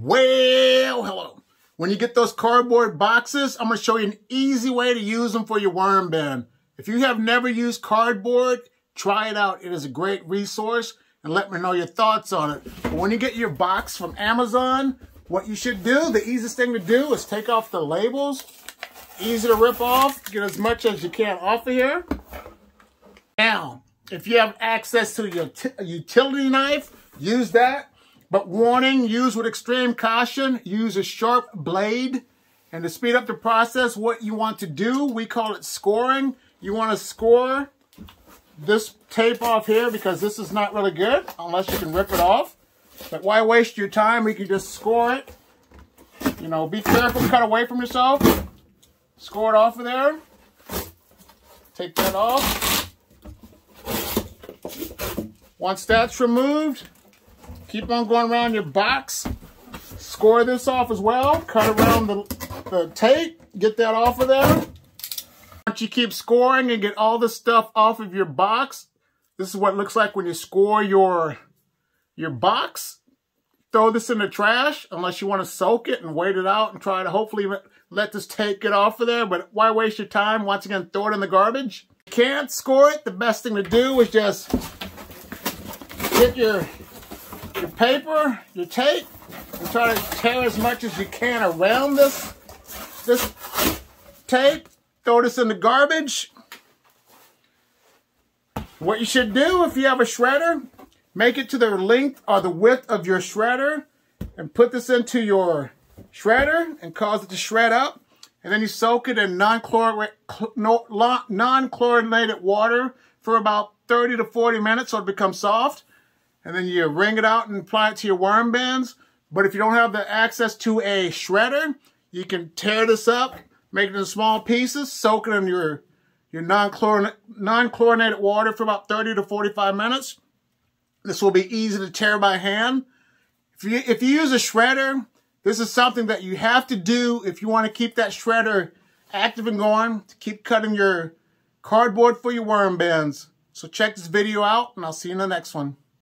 Well, hello. When you get those cardboard boxes, I'm going to show you an easy way to use them for your worm bin. If you have never used cardboard, try it out. It is a great resource and let me know your thoughts on it. But when you get your box from Amazon, what you should do, the easiest thing to do is take off the labels. Easy to rip off. Get as much as you can off of here. Now, if you have access to your utility knife, use that. But warning, use with extreme caution. Use a sharp blade. And to speed up the process, what you want to do, we call it scoring. You want to score this tape off here because this is not really good unless you can rip it off. But why waste your time? We can just score it. You know, be careful, cut away from yourself. Score it off of there. Take that off. Once that's removed, keep on going around your box. Score this off as well. Cut around the, the tape. Get that off of there. Once you keep scoring and get all the stuff off of your box, this is what it looks like when you score your, your box. Throw this in the trash unless you want to soak it and wait it out and try to hopefully let this tape get off of there. But why waste your time? Once again, throw it in the garbage. If you can't score it, the best thing to do is just get your, your paper, your tape, and try to tear as much as you can around this, this tape throw this in the garbage. What you should do if you have a shredder, make it to the length or the width of your shredder and put this into your shredder and cause it to shred up. And then you soak it in non-chlorinated water for about 30 to 40 minutes so it becomes soft. And then you wring it out and apply it to your worm bins. But if you don't have the access to a shredder, you can tear this up make it in small pieces, soak it in your, your non-chlorinated water for about 30 to 45 minutes. This will be easy to tear by hand. If you, if you use a shredder, this is something that you have to do if you want to keep that shredder active and going, to keep cutting your cardboard for your worm bins. So check this video out, and I'll see you in the next one.